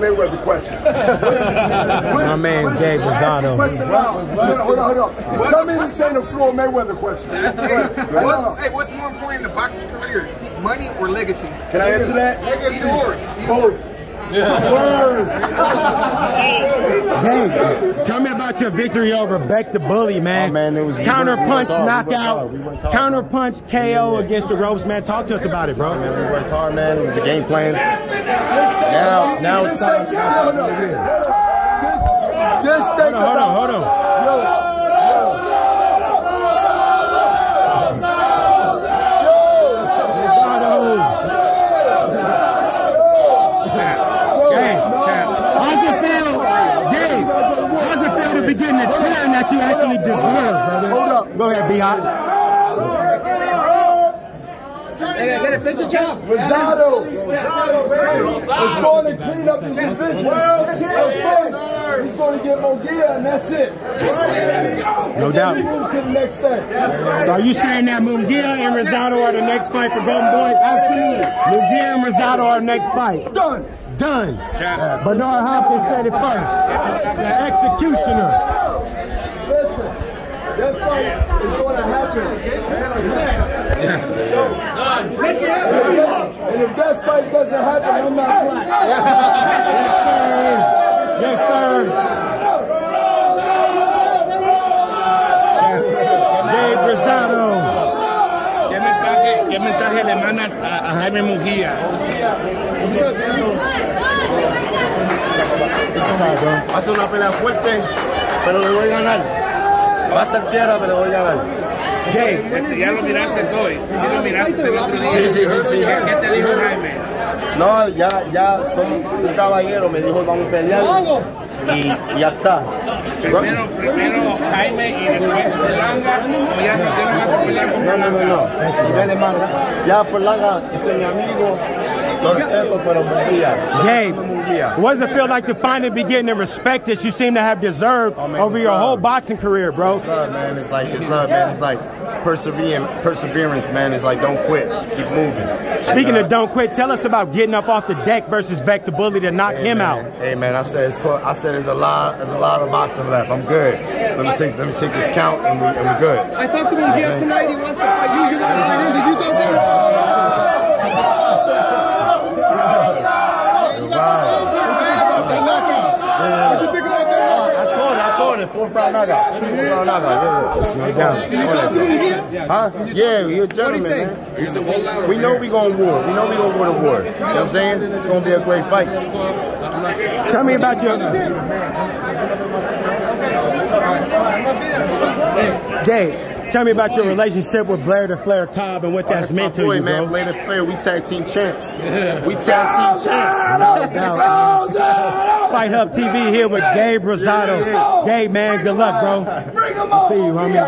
Mayweather question. My man Gabe Rosado. Hold on, hold on. Tell me this ain't a Floyd Mayweather question. What's, hey, what's more important in a boxer's career, money or legacy? Can I answer that? Legacy both. Word. Hey, tell me about your victory over Bek the Bully, man. Oh, man, it was counter we punch, knockout, counter punch, KO against the ropes, man. Talk to us about it, bro. Oh, man, we worked hard, man. It was a game plan. Now, now it's time. Just, just think hold on, hold on, hold on. Yo. That you actually deserve, brother. Hold up. Go ahead, B-Hop. Get a picture, champ. Rosado is going to clean up the division. World champ. He's going to get Munguia, and that's it. No doubt. Move to the next thing. So are you saying that Munguia and Rosado are the next fight for Golden Boy? Absolutely. Munguia and Rosado are the next fight. Done. Done. Uh, Bernard Hopkins said it first. The executioner. That fight is going to happen next. And if that fight doesn't happen, I'm not black. yes, sir. Dave Rosado. ¿Qué mensaje, ¿Qué mensaje le mandas a, a Jaime Mujía? Va a ser una pelea fuerte, pero le voy a ganar. Va a ser tierra, pero voy a ganar. ¿Qué? ya lo miraste hoy. Sí lo miraste el otro día. Sí, sí, sí. sí. ¿Qué, te dijo Jaime? No, ya, ya son un caballero. Me dijo, vamos a pelear. Y, ya está. Primero, primero Jaime y después Perlanga. ¿O ya no a pelear No, no, no. no. Ya Perlanga es mi amigo. Gabe, what does it feel like to finally be getting the respect that you seem to have deserved oh, man, over your love. whole boxing career, bro? It's love, man. It's like it's love, man. It's like persevering, perseverance, man. It's like don't quit, keep moving. Speaking of uh, don't quit, tell us about getting up off the deck versus Bek the Bully to knock hey, him man. out. Hey man, I said I said there's a lot there's a lot of boxing left. I'm good. Let me see, let me see this count and, we, and we're good. I talked to him here tonight. He wants to fight you. You want to fight him? Did you him? Fourth round knockout. Fourth round knockout. Yeah. Did you talk to him again? Huh? Yeah, he's a gentleman, man. We know we going to war. We know we going to win a war. You know what I'm saying? It's going to be a great fight. Tell me about your... Gabe. Tell me about your relationship with Blair the Flair Cobb and what oh, that's, that's meant to boy, you, man. Blair the Flair, we tag team champs. We tag team champs. Fight Hub TV here with Gabe Rosado. Gabe, man, good luck, bro. Bring him on. See you, homie.